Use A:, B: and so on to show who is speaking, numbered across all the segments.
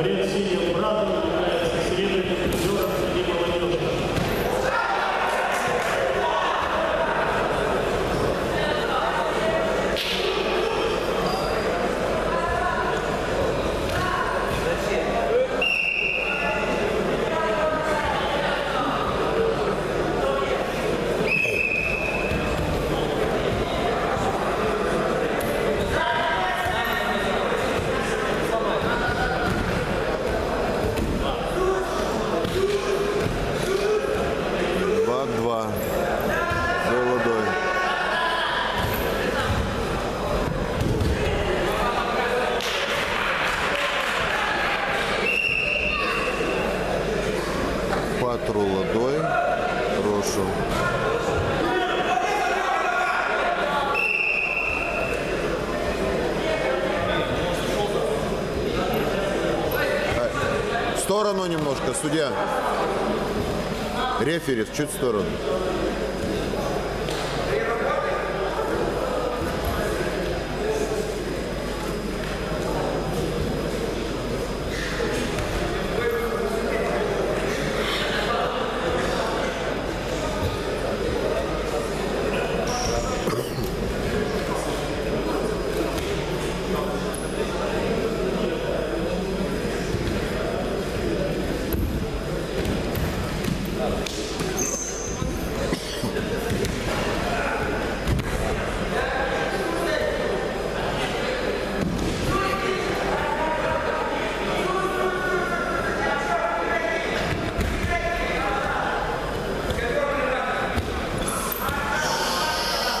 A: Борец синим братом
B: 4 ladoi roșu. В сторону немножко, судья. Рефери, чуть в сторону.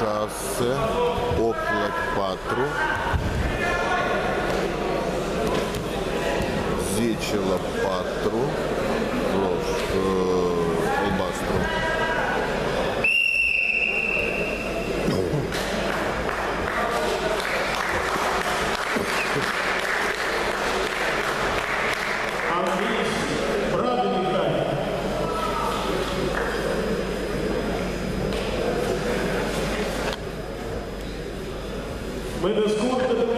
B: 6, 8 la 4, 10 la 4,
A: Мы до скорта